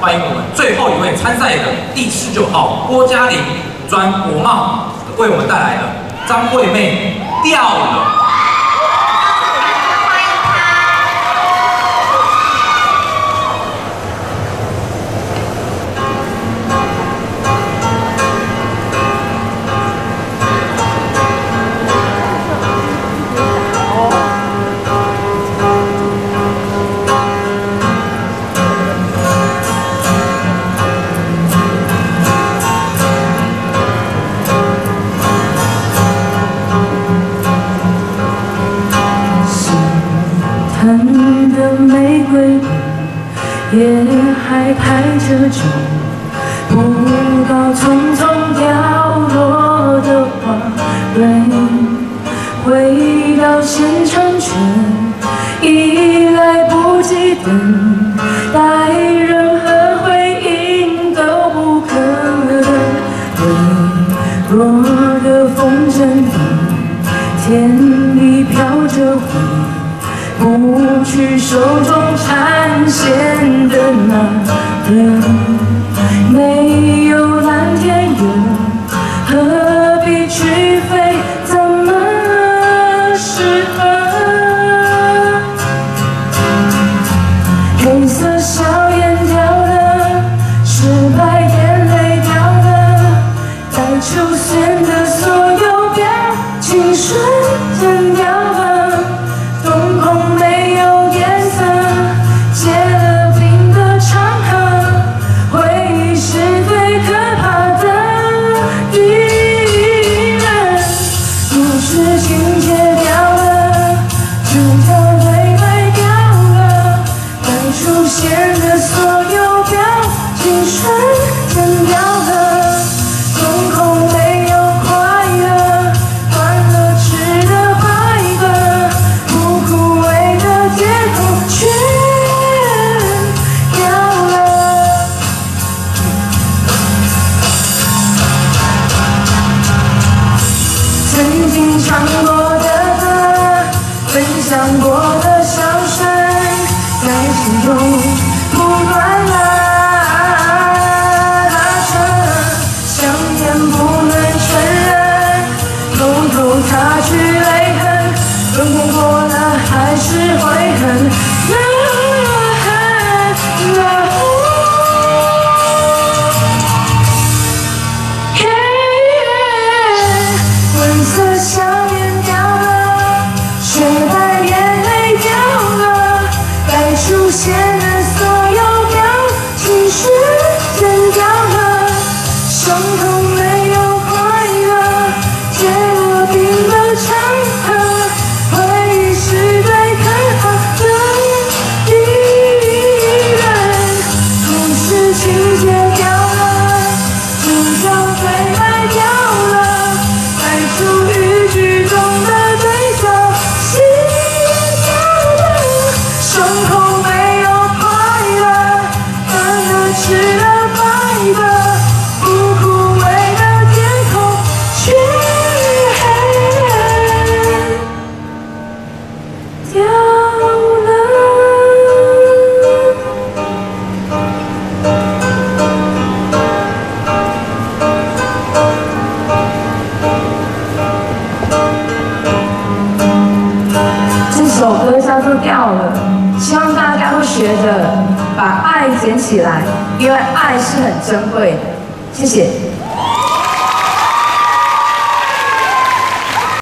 欢迎我们最后一位参赛的第十九号郭嘉玲专国贸为我们带来的张惠妹掉了。也还开着酒，不到匆匆掉落的花蕊，回到现场却已来不及等待，任何回应都不可能。微弱的风筝里，天里飘着灰。不去手中缠线的那个，现的所有表情瞬间掉了，瞳孔没有快乐，断乐吃的白鸽，不枯萎的夜空却掉了。曾经唱过的歌，分享过的。有些人。掉了，希望大家都学着把爱捡起来，因为爱是很珍贵。谢谢。